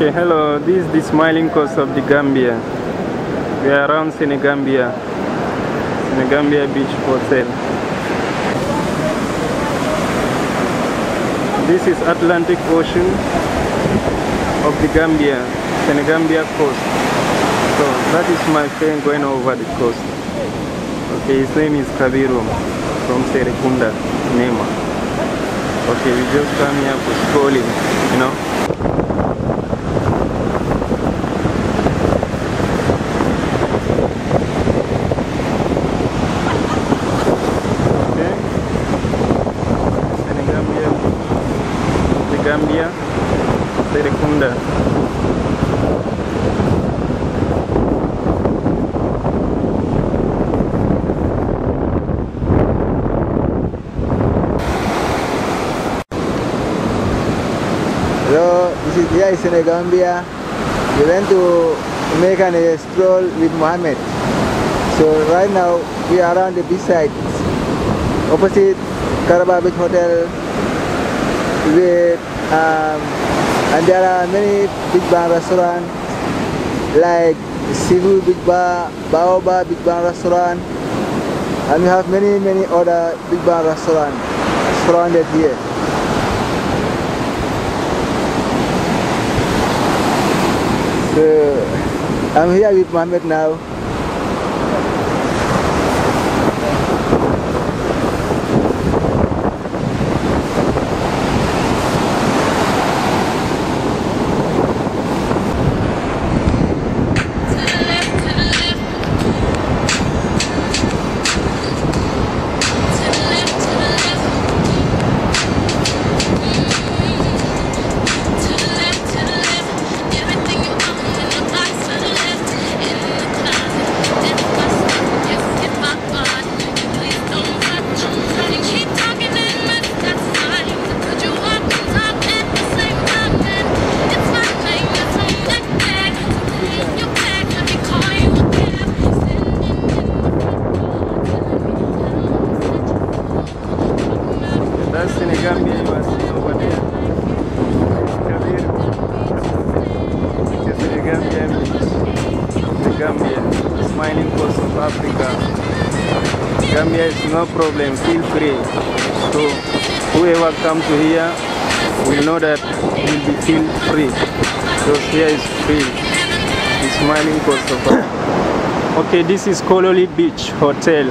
Okay, hello. This is the smiling coast of the Gambia. We are around Senegambia, Senegambia Beach Hotel. This is Atlantic Ocean of the Gambia, Senegambia coast. So that is my friend going over the coast. Okay, his name is Kabirou from Serekunda, Nema. Okay, we just come here for strolling, you know. Okay. Senegambia, the Gambia, Serekunda. Hello, this is here is Senegambia. We went to make an a stroll with Mohammed. So right now we are around the beach side, opposite Kairaba Beach Hotel. With um, and there are many big bar restaurants like Sivu Big Bar, Baobab Big Bar Restaurant, and we have many many other big bar restaurants surrounded here. So I'm here with Mohammed now. Gambia is no problem, feel free. So whoever comes to here will know that will be feel free. Because here is free. The smiling Africa. Okay, this is Kololi Beach Hotel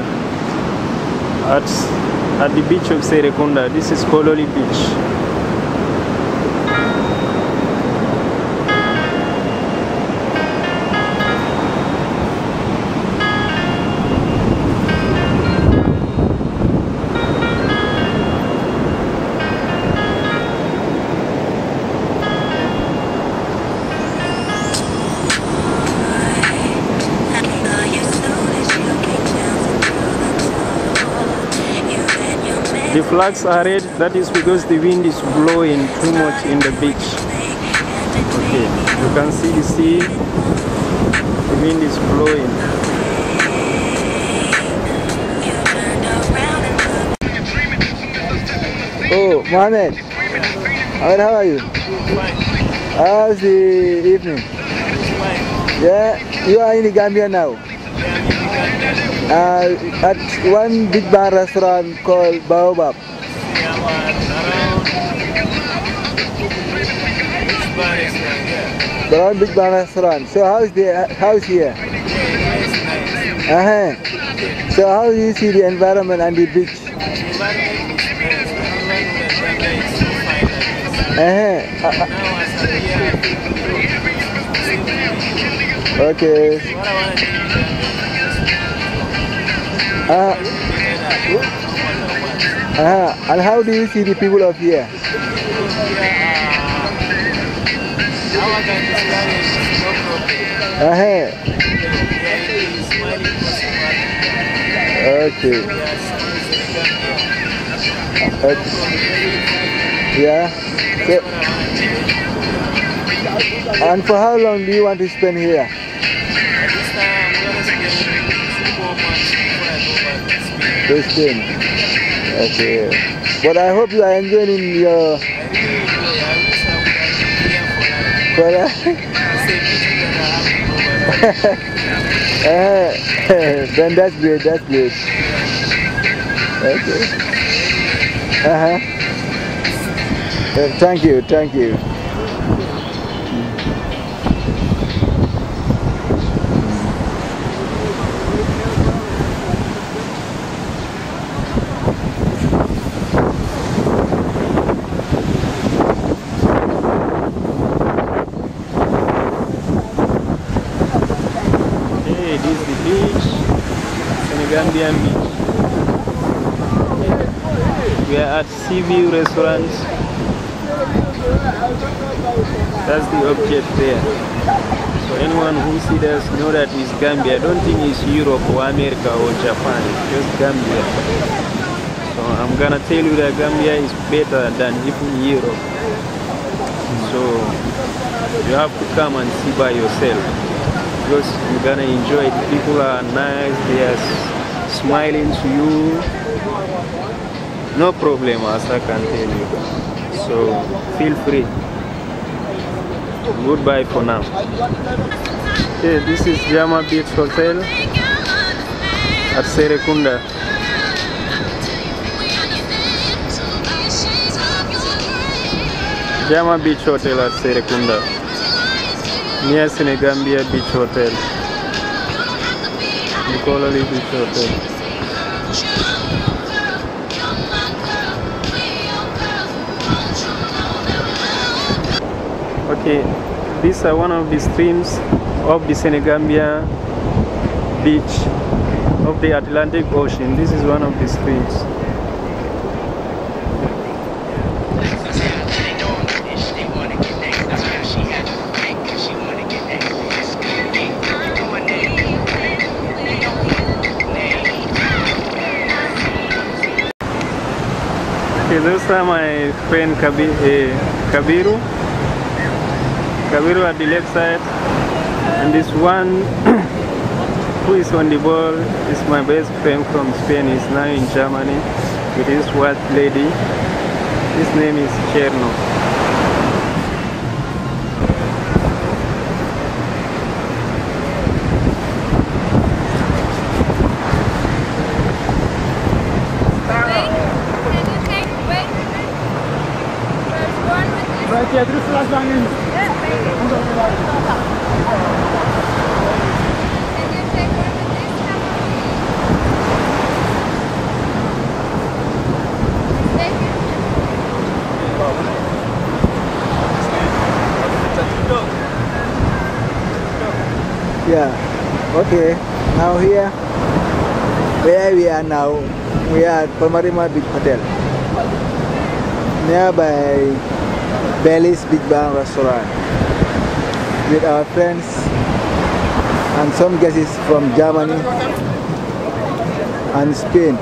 at at the beach of Serekunda. This is Kololi Beach. Flags are red, that is because the wind is blowing too much in the beach. Okay, you can see the sea, the wind is blowing. Oh, Mohammed. Mohammed, how are you? How's the evening? Yeah, you are in the Gambia now. Uh, at one big bar restaurant called Baobab. Brown Big Bar restaurant. So how's the how's here? Uh huh. So how do you see the environment and the beach? Uh huh. Okay. Uh, uh, and how do you see the people of here? Uh huh. Okay. Yeah. So, and for how long do you want to spend here? Fifteen. Okay. But I hope you are enjoying your Well, uh, uh, then that's great, that's great. Okay. Uh-huh. Uh, thank you, thank you. Hey, this is the beach, Senegambian beach. We are at Seaview Restaurant. That's the object there. So anyone who sees this know that it's Gambia. I don't think it's Europe or America or Japan. It's just Gambia. So I'm gonna tell you that Gambia is better than even Europe. So you have to come and see by yourself because you're gonna enjoy it. People are nice, they are smiling to you. No problem, as I can tell you. So feel free. Goodbye for now. Okay, this is Jama Beach Hotel at Serekunda. Jama Beach Hotel at Serekunda. Near Senegambia Beach Hotel. Nicololi Beach Hotel. Okay, these are one of the streams of the Senegambia beach of the Atlantic Ocean. This is one of the streams. Okay, those are my friend Kabi, eh, Kabirou. Kabirou at the left side, and this one who is on the ball is my best friend from Spain. He's now in Germany with his white lady. His name is Cherno. Right, terus langin. Yeah. Okay. Now here, where we are now, we are at Palma Rima Big Hotel. Nearby Belly's Big Bang Restaurant. With our friends and some guests from Germany and Spain.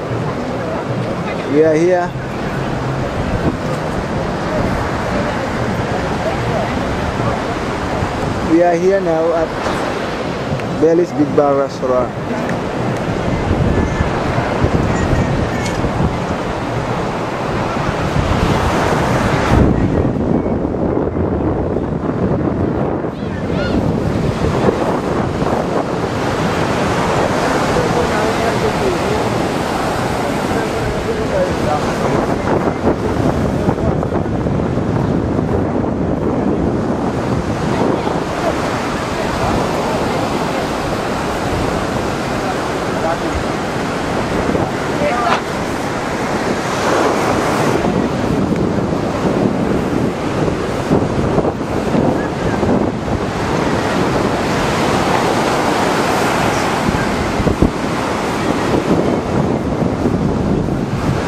We are here. We are here now at Belly's Big Bar Restaurant.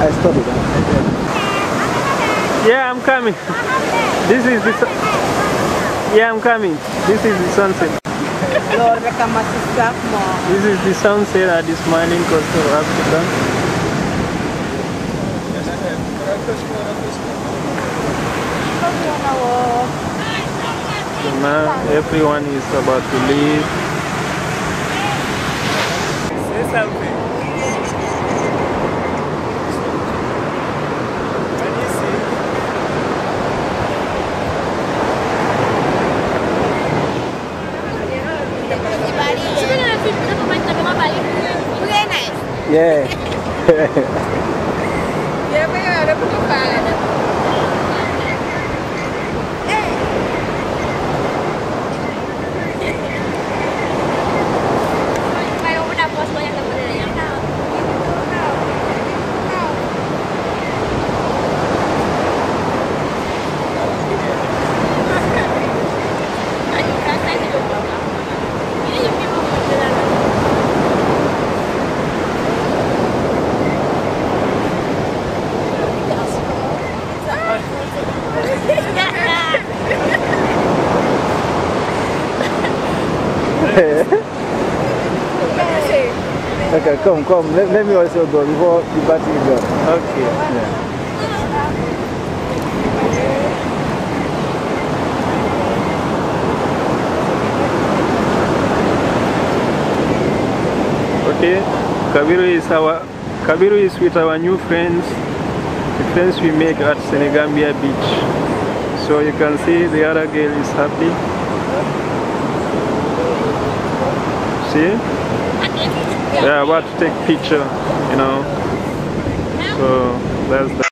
I it. Yeah, I'm coming. This is the. Yeah, I'm coming. This is the sunset. This is the sunset at the smiling coast of Africa. So now everyone is about to leave. Say something. Can you see? Yeah. Pagar. Okay, come, come. Let, let me also go before the is done. Okay. Yeah. Okay. Kabirou is our Kabirou is with our new friends, the friends we make at Senegambia Beach. So you can see the other girl is happy. See? They are about to take picture, you know. So that's the